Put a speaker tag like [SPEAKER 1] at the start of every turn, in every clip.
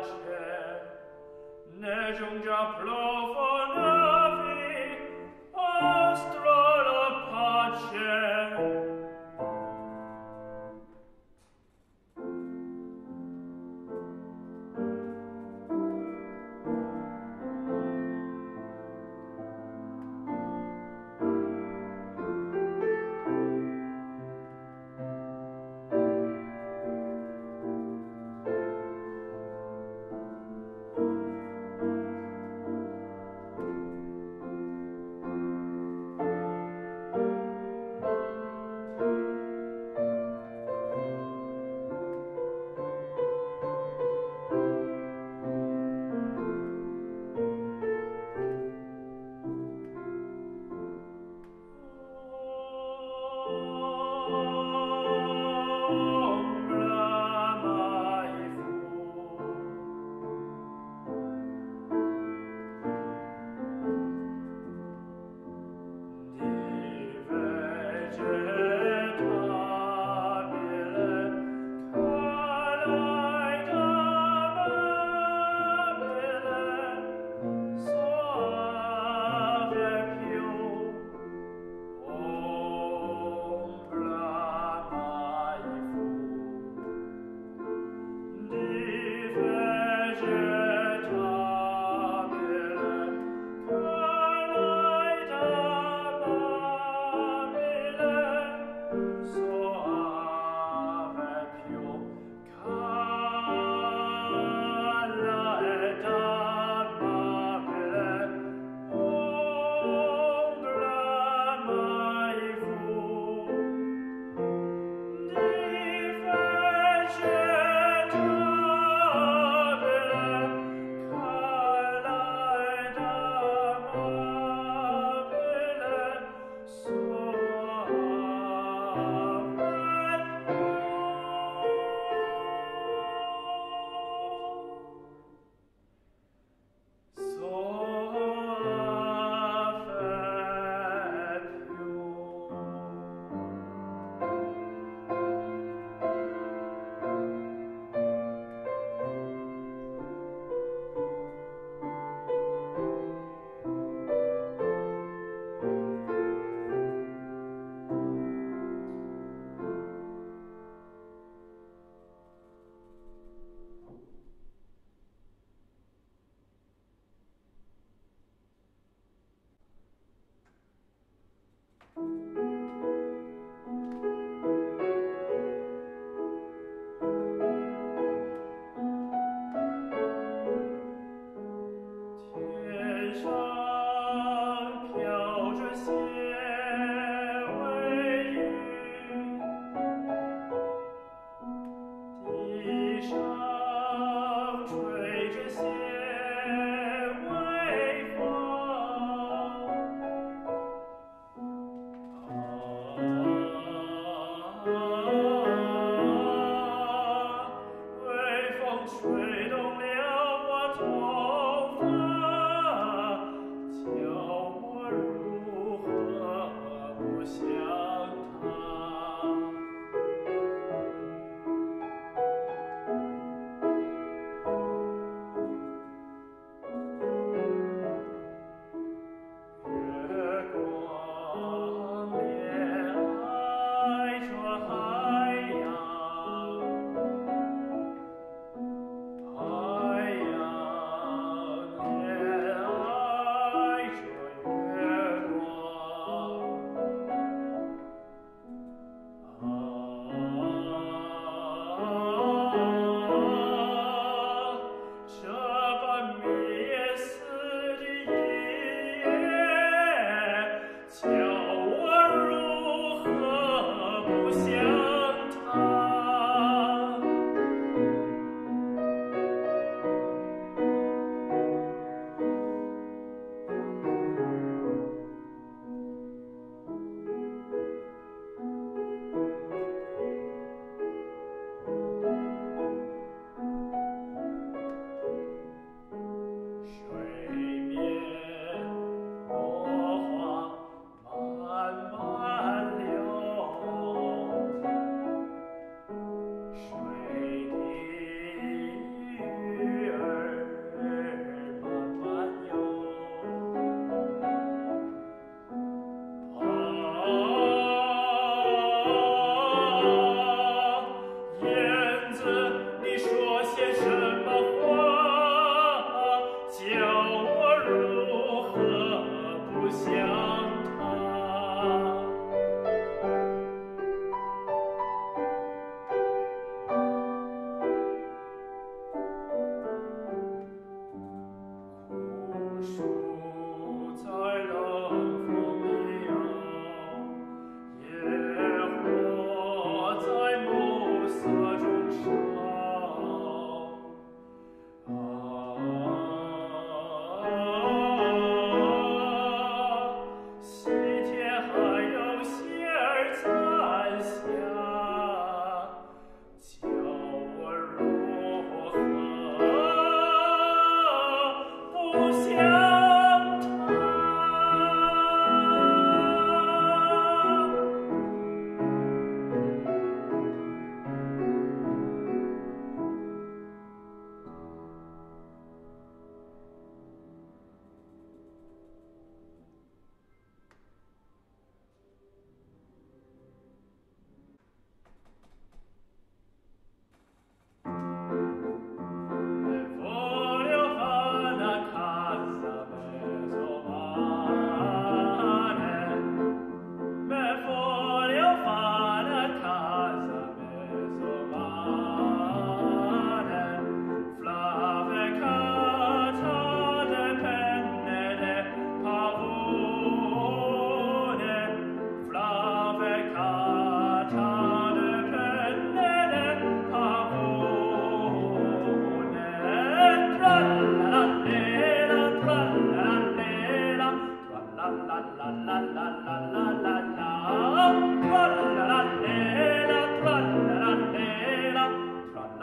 [SPEAKER 1] pace,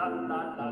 [SPEAKER 1] la la la.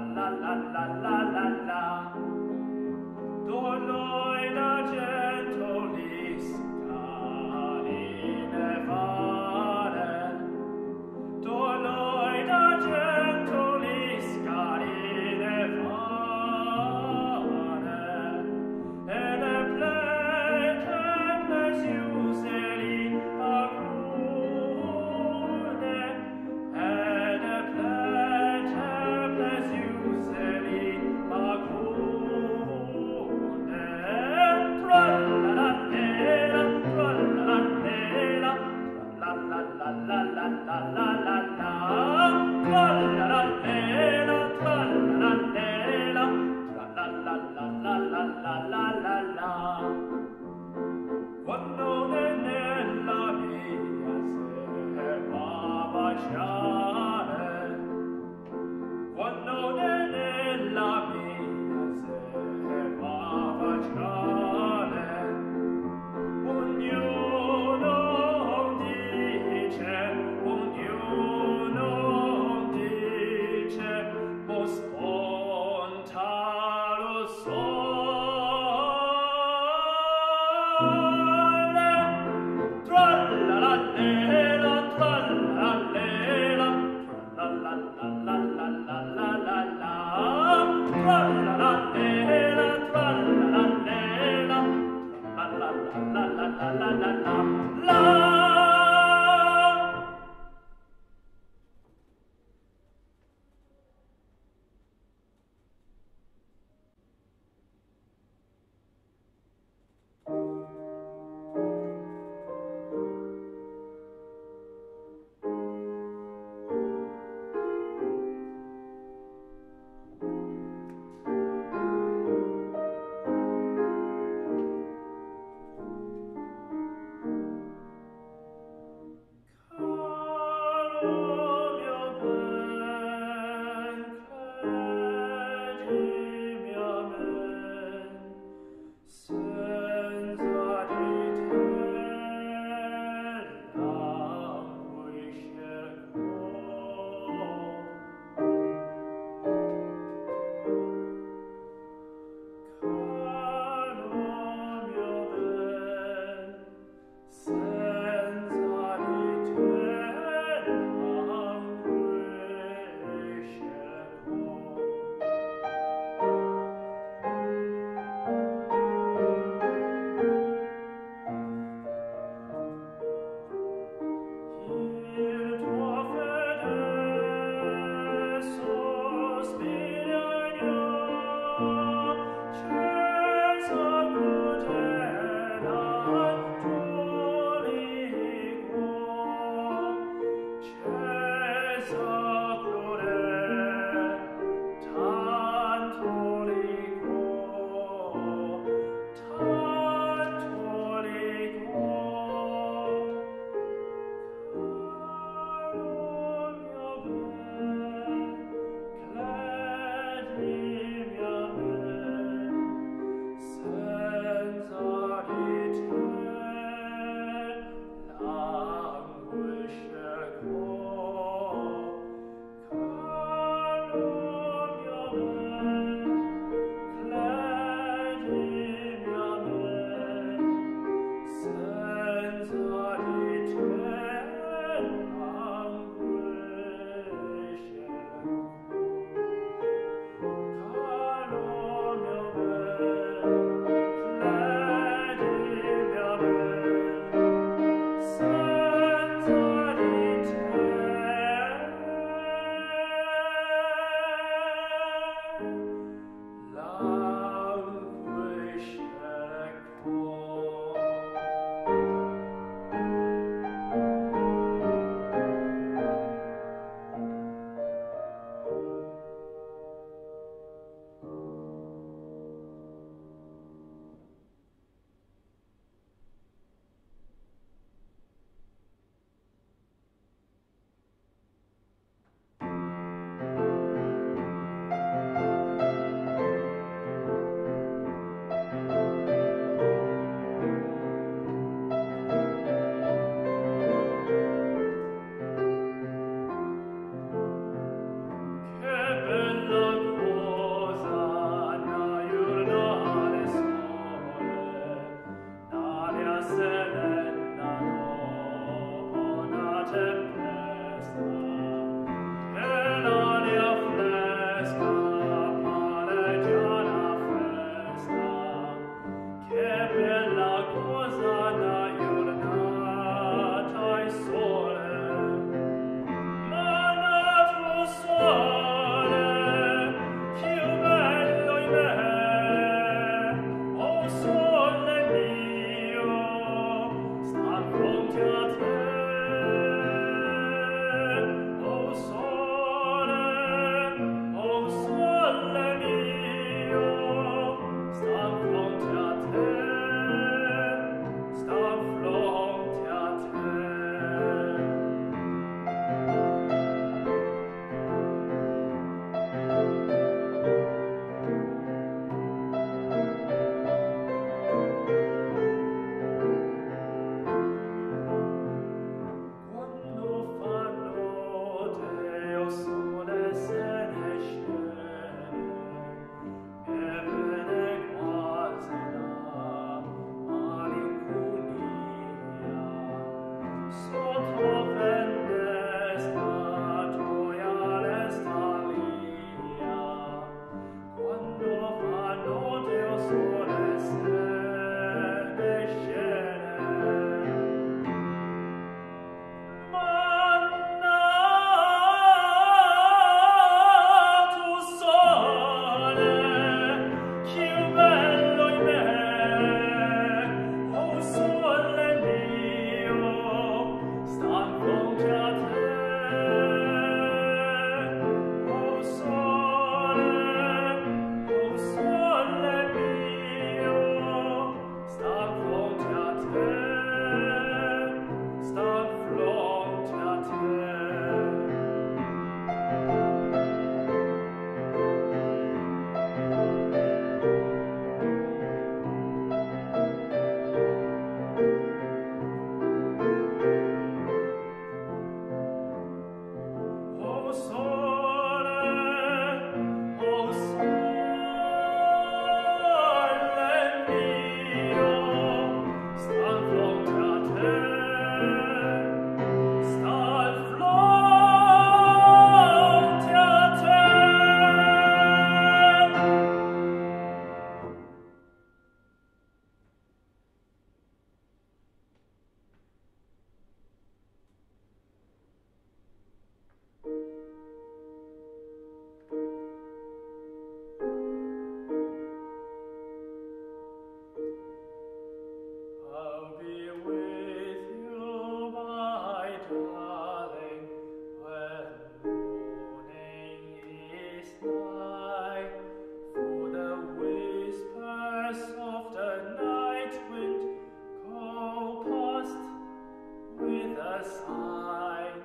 [SPEAKER 1] sign,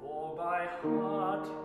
[SPEAKER 1] for my heart